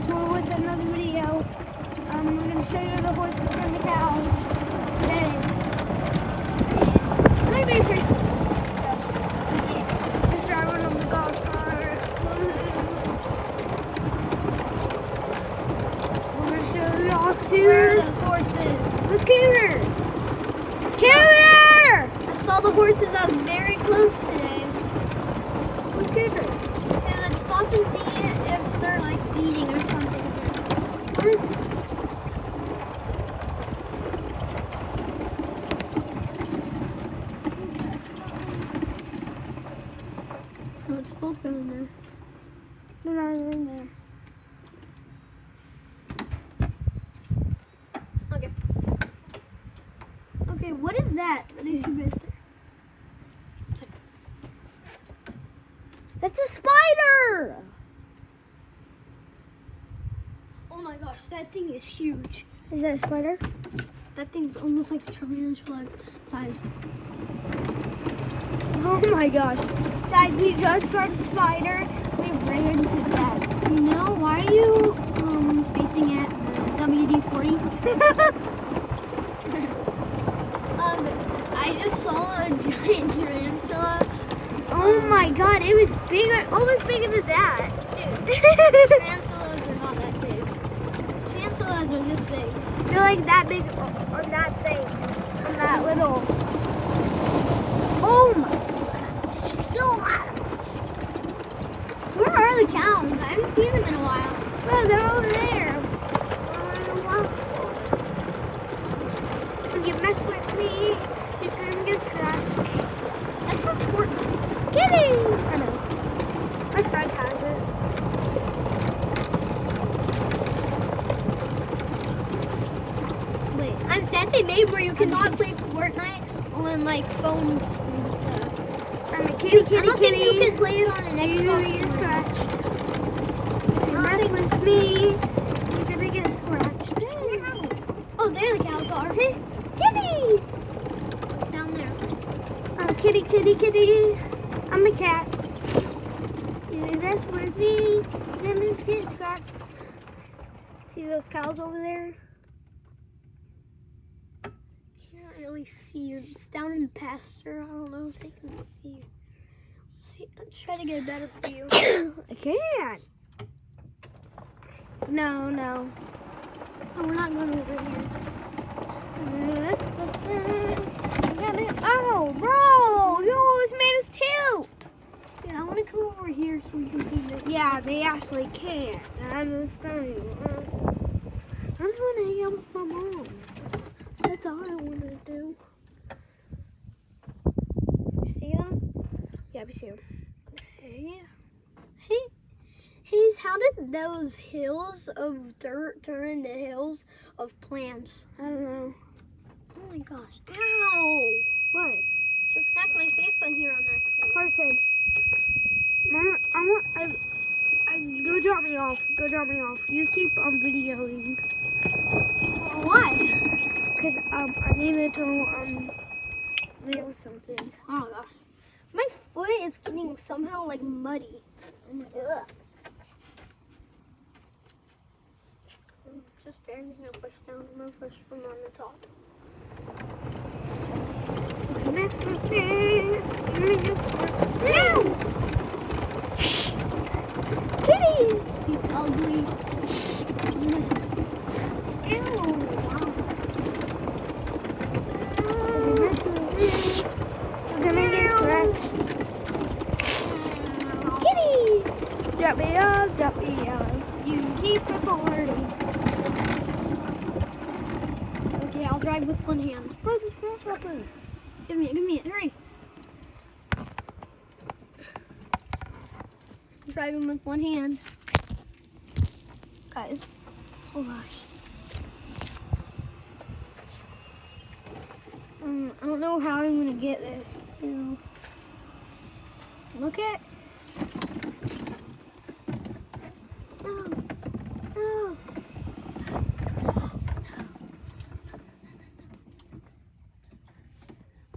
guys, we're with another video. Um, I'm going to show you the horses and the cows today. And maybe pretty cool. Just driving on the golf cart. We're going to show y'all Where are those horses? Let's get her. Get her! I saw the horses up very close today. Let's get her. And let's stop and see if they're like eating or something. What is... Oh, it's both going there. They're not in there. Okay. Okay, what is that? That I see? That's a spider! Oh my gosh, that thing is huge. Is that a spider? That thing's almost like a tarantula size. Oh my gosh. Guys, we just got a spider. We ran to death. You know, why are you um, facing at WD-40? um, I just saw a giant tarantula. Oh my god, it was bigger, almost bigger than that. Dude, tarantulas are not that big. Tarantulas are this big. They're like that big on that thing. On that little. Oh my god. Where are the cows? I haven't seen them in a while. Oh, they're over there. When you mess with me, you're gonna get scratched. That's from Fortnite. Kitty! I know. My friend has it. Wait, I'm sad they made where you cannot play Fortnite on like phones and stuff. I'm a You, kitty. I don't kitty. think you can play it on an Xbox. get One. scratched. You I don't with me, you're gonna get scratched. Oh, there the cows are. Hey, kitty! Down there. Kitty, kitty, kitty. I'm a cat. You mess with me, you're gonna get scratched. See those cows over there? Can't really see you. It's down in the pasture. I don't know if they can see you. See, let's try to get a better view. I can't. No, no. Oh, we're not going over here. Oh, bro, you always made us tilt. Yeah, I want to go over here so we can see this. Yeah, they actually can't. I understand. I just want to hang out with my mom. That's all I want to do. You see them? Yeah, we see him. Hey. Hey. Hey, how did those hills of dirt turn into hills of plants? I don't know. Oh my gosh. Ow! What? Just smacked my face on here on accident. Person. Mama, I want. I, I go drop me off. Go drop me off. You keep on videoing. Why? Cause um, I needed to um, reel something. Oh my gosh. My foot is getting somehow like muddy. Ugh. Just barely gonna push down. Gonna push from on the top. Kitty! You ugly. Ew. Mess with me. We're gonna get scratched. Kitty! Drop me off, drop me off. You keep recording. Okay, I'll drive with one hand. Oh, this grasshopper. Give me it, give me it, hurry. Driving with one hand. Guys. Oh gosh. Um, I don't know how I'm gonna get this to look at. Oh, oh.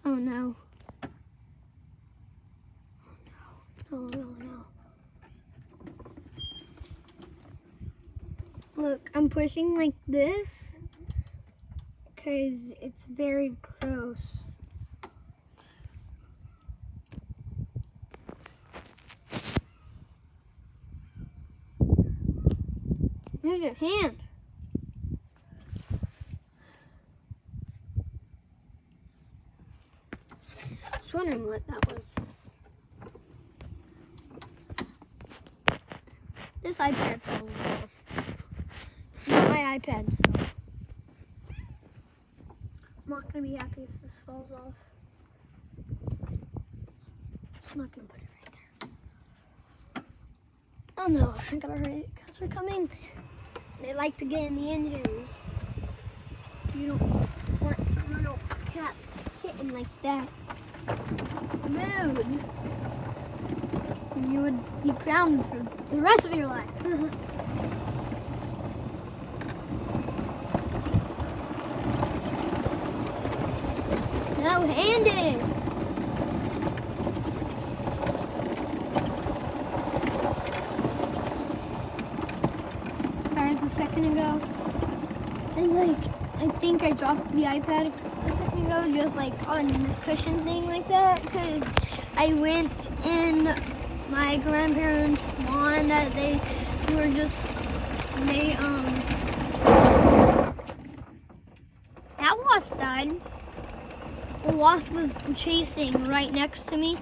Oh no. Oh no, no, no. Look, I'm pushing like this because it's very close. Use your hand. I was wondering what that was. This iPad fell off. It's not my iPad, so I'm not gonna be happy if this falls off. I'm not gonna put it right there. Oh no, I gotta hurry. Cats are coming. They like to get in the engines. You don't want to run a cat kitten like that. Mood. You would be grounded for the rest of your life. handed. Guys, a second ago, I like, I think I dropped the iPad a second ago, just like on this cushion thing like that, because I went in my grandparents' lawn that they were just, they, um, that wasp died. A wasp was chasing right next to me,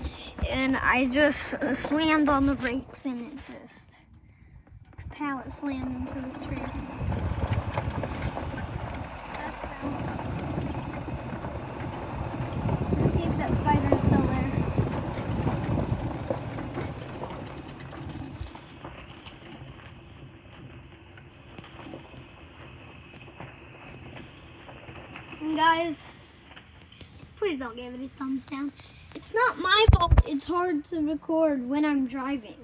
and I just uh, slammed on the brakes, and it just pallet slammed into the tree. That's down. Let's see if that spider is still there. And guys, please don't give it a thumbs down. It's not my fault it's hard to record when I'm driving.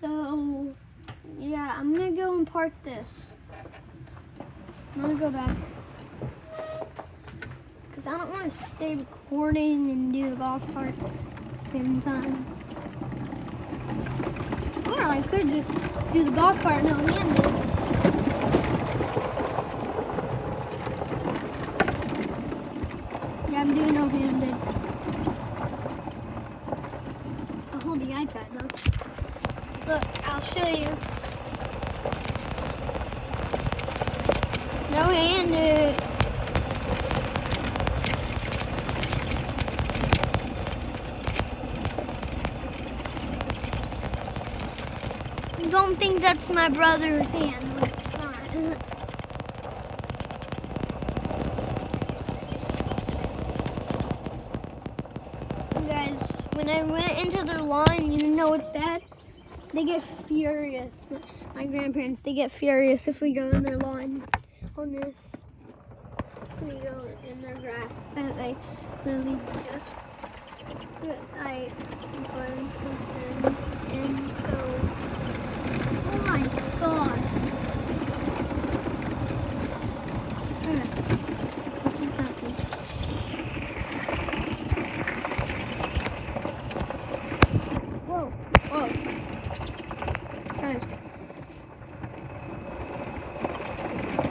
So, yeah, I'm gonna go and park this. I'm gonna go back. Because I don't want to stay recording and do the golf cart at the same time. Or I could just do the golf cart no handed. Yeah, I'm doing no handed. I'll hold the iPad though. Look, I'll show you. No handed. Don't think that's my brother's hand. Guys, when I went into their lawn, you know it's bad? They get furious. My grandparents, they get furious if we go in their lawn on this. We go in their grass that they literally just ice and something. And so, oh my god. Okay. What's happening? Whoa, whoa. Guys.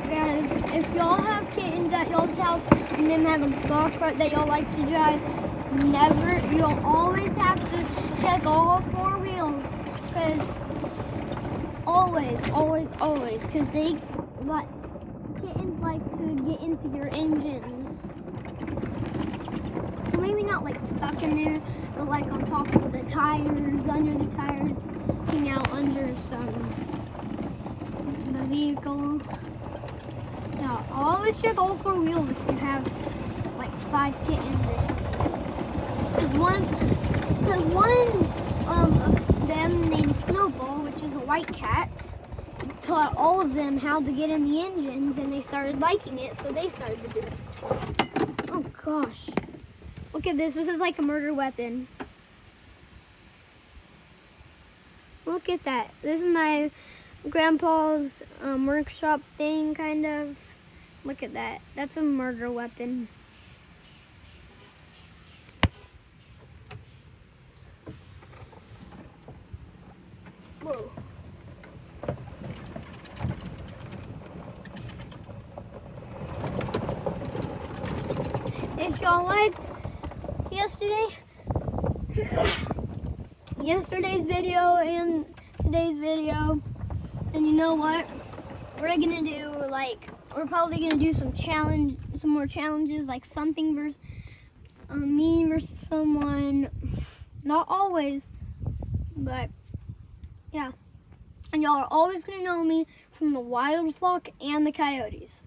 Guys, if y'all have kittens at y'all's house and then have a golf cart that y'all like to drive, never, you'll always have to check all four wheels. Because, always, always, always, because they, like, kittens like to get into your engines. Maybe not like stuck in there, but like on top of the tires, under the tires, hang out under some the vehicle. Now always check all four wheels if you have five kittens or something. One, cause one um, of them named Snowball, which is a white cat, taught all of them how to get in the engines, and they started liking it, so they started to do it. Oh gosh. Look at this. This is like a murder weapon. Look at that. This is my grandpa's um, workshop thing, kind of. Look at that. That's a murder weapon. If y'all liked yesterday, yesterday's video and today's video, then you know what? We're gonna do like we're probably gonna do some challenge, some more challenges, like something versus um, me versus someone. Not always, but yeah. And y'all are always gonna know me from the wild flock and the coyotes.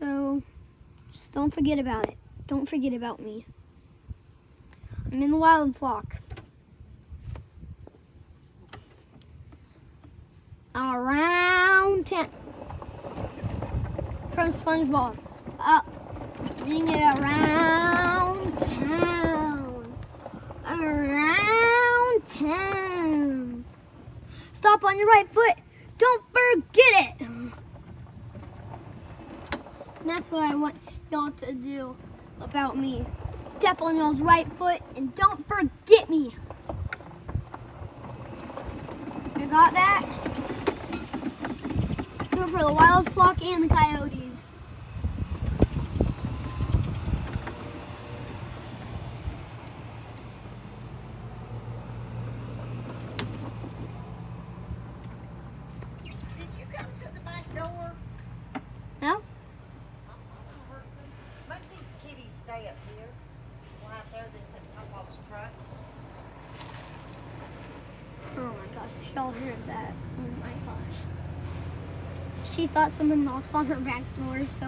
So just don't forget about it. Don't forget about me. I'm in the wild flock. Around 10. From SpongeBob. Up. Bring it around town. Around town. Stop on your right foot. Don't forget it. And that's what I want y'all to do about me. Step on y'all's right foot and don't forget me. You got that? It for the wild flock and the coyotes. Did you come to the back door? No? Make these kitties stay up here. While I throw this in Papa's truck. Oh my gosh, if y'all heard that. Oh my gosh. She thought someone knocked on her back door, so,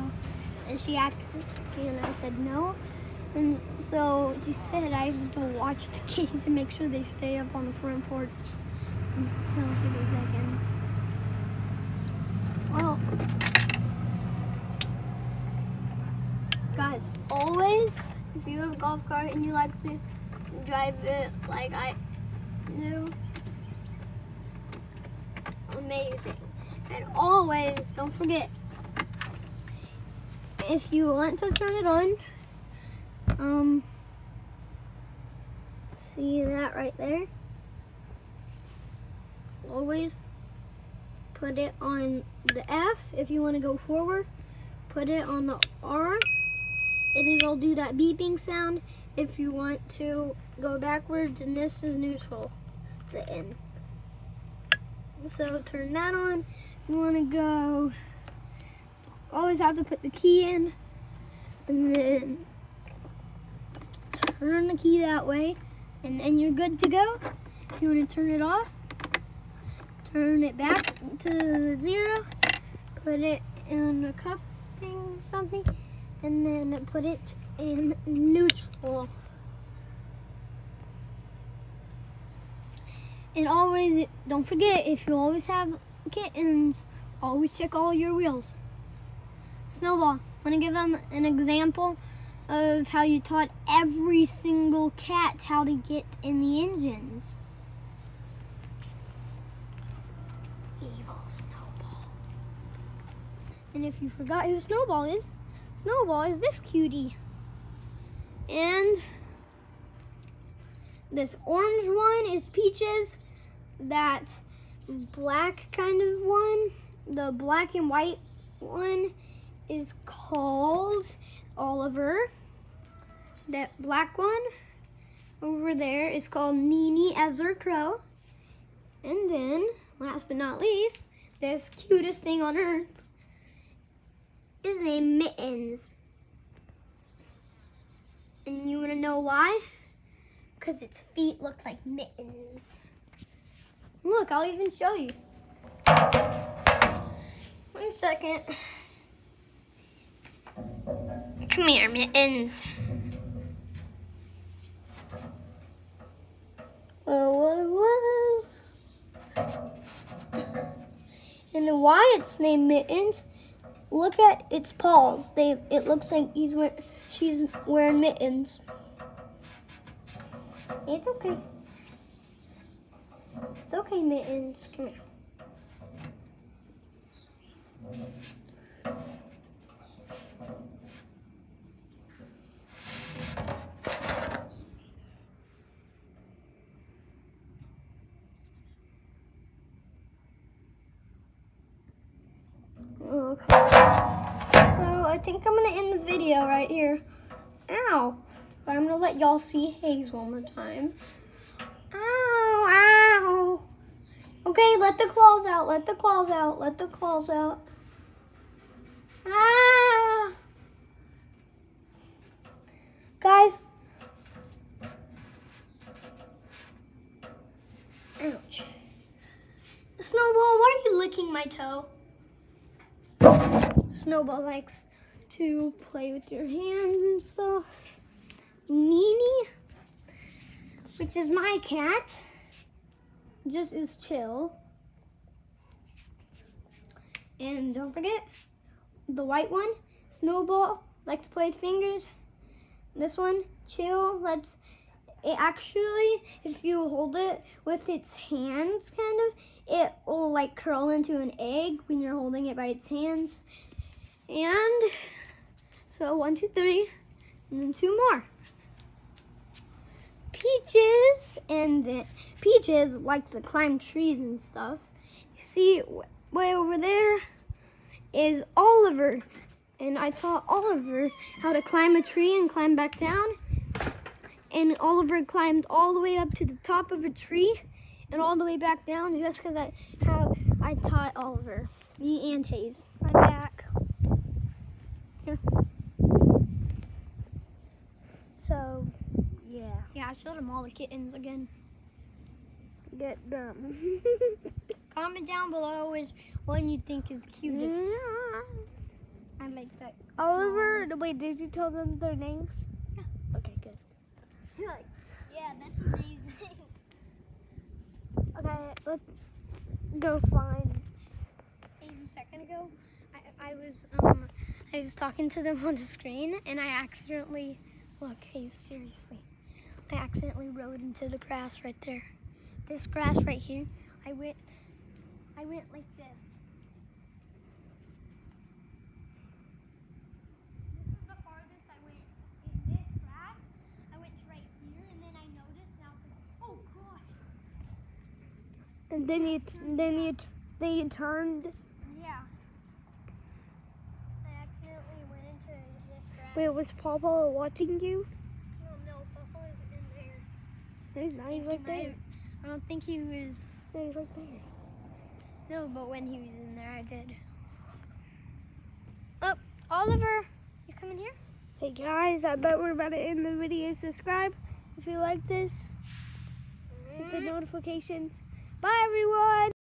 and she acted, and I said no. And so she said I have to watch the kitties and make sure they stay up on the front porch until she goes back in. Well, guys, always, if you have a golf cart and you like to drive it like I do, amazing. And always, don't forget, if you want to turn it on, um, see that right there? Always put it on the F if you want to go forward. Put it on the R, and it'll do that beeping sound if you want to go backwards, and this is neutral, the N. So turn that on. You want to go, always have to put the key in and then turn the key that way and then you're good to go. If you want to turn it off, turn it back to zero, put it in a cup thing or something, and then put it in neutral. And always, don't forget, if you always have kittens, always check all your wheels. Snowball, want to give them an example of how you taught every single cat how to get in the engines? Evil Snowball. And if you forgot who Snowball is, Snowball is this cutie. And this orange one is Peaches. That black kind of one, the black and white one is called Oliver. That black one over there is called Nini Ezra Crow. And then, last but not least, this cutest thing on earth is named Mittens. And you want to know why? Because its feet look like mittens. Look, I'll even show you. One second. Come here, Mittens. Whoa, whoa, whoa. And why it's named Mittens, look at its paws. They It looks like he's wear, she's wearing mittens. It's okay. It's okay, mittens. Come here. Oh, okay. So I think I'm going to end the video right here. Ow. But I'm going to let y'all see Hayes one more time. Okay, let the claws out, let the claws out, let the claws out. Ah. Guys. Ouch. Snowball, why are you licking my toe? Snowball likes to play with your hands and stuff. Nini, which is my cat, just is chill. And don't forget, the white one, Snowball, likes to play with fingers. This one, chill, let's, it actually, if you hold it with its hands, kind of, it will like curl into an egg when you're holding it by its hands. And so one, two, three, and then two more. Peaches and then Peaches likes to climb trees and stuff. You see way over there is Oliver. And I taught Oliver how to climb a tree and climb back down. And Oliver climbed all the way up to the top of a tree and all the way back down just because I how I taught Oliver. Me and Hayes. I'm back. Here. So, yeah, Yeah, I showed him all the kittens again. Get them. Comment down below which one you think is cutest. Yeah. I like that. Oliver, wait, did you tell them their names? Yeah. Okay, good. Like, yeah, that's amazing. Okay, let's go find. a second ago, I, I was um I was talking to them on the screen and I accidentally look, hey seriously. I accidentally rode into the grass right there. This grass right here. I went I went like this. This is the farthest I went in this grass. I went to right here and then I noticed now oh god. And then you, then you, then you turned. Yeah. I accidentally went into this grass. Wait, was Papa watching you? No, no, Papa was in there. He's not. Right there. I don't think he was. No, he's right there. No, but when he was in there, I did. Oh, Oliver, you coming here? Hey guys, I bet we're about to end the video. Subscribe if you like this. Hit the mm-hmm. notifications. Bye everyone.